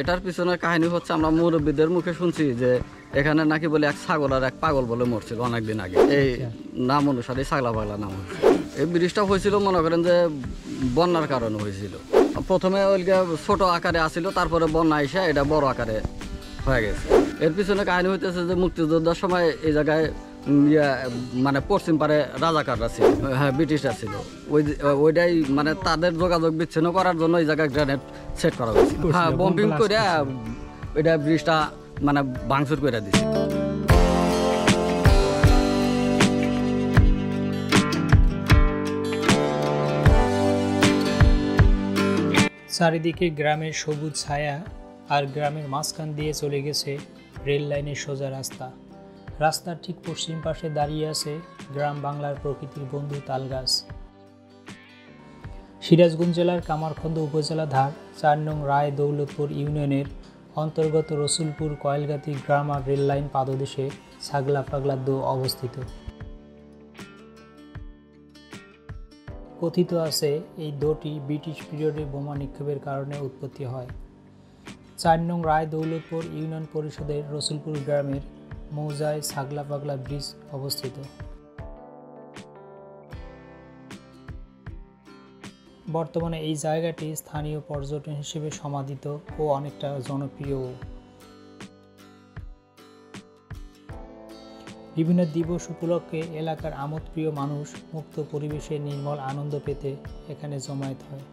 এটার পিছনে কাহিনী হচ্ছে আমরা মুরব্বীদের মুখে শুনছি যে এখানে নাকি বলে এক ছাগল আর এক পাগল বলে মরছিল অনেকদিন আগে। এই নাম অনুসারে ছাগলা পাগলা নাম এই ব্রিজটা হয়েছিল মনে করেন যে বন্যার কারণে হয়েছিল। প্রথমে ওইটা ছোট আকারে আসছিল তারপরে বন্যা এসে এটা বড় আকারে হয়ে গেছে। এর পিছনে কাহিনী হইতেছে যে মুক্তিযোদ্ধার সময় এই জায়গায় মানে পশ্চিম পারে রাজাকাররা ছিল হ্যাঁ ব্রিটিশরা ছিল ওই ওইটাই মানে তাদের যোগাযোগ বিচ্ছিন্ন করার জন্য এই জায়গায় গ্রেনেড সেট করা হয়েছিল হ্যাঁ বম্বিং করে ওইটা ব্রিজটা মানে ভাঙচুর করে দিছে। চারিদিকে গ্রামের সবুজ ছায়া আর গ্রামের মাঝখান দিয়ে চলে গেছে রেল লাইনের সোজা রাস্তা। রাস্তার ঠিক পশ্চিম পাশে দাঁড়িয়ে আছে গ্রাম বাংলার প্রকৃতির বন্ধু তালগাছ। সিরাজগঞ্জ জেলার কামারখন্দ উপজেলা ধার চার নং রায় দৌলতপুর ইউনিয়নের অন্তর্গত রসুলপুর কয়েলগাতি গ্রাম আর রেল লাইন পাদদেশে ছাগলা পাগলা দো অবস্থিত। কথিত আছে, এই দোটি ব্রিটিশ পিরিয়ডে বোমা নিক্ষেপের কারণে উৎপত্তি হয়। চার নং রায় দৌলতপুর ইউনিয়ন পরিষদের রসুলপুর গ্রামের মৌজায় ছাগলা পাগলা ব্রিজ অবস্থিত। বর্তমানে এই জায়গাটি স্থানীয় পর্যটন হিসেবে সমাদিত ও অনেকটা জনপ্রিয় বিভিন্ন দিবস উপলক্ষে এলাকার আমোদপ্রিয় মানুষ মুক্ত পরিবেশে নির্মল আনন্দ পেতে এখানে জমায়েত হয়।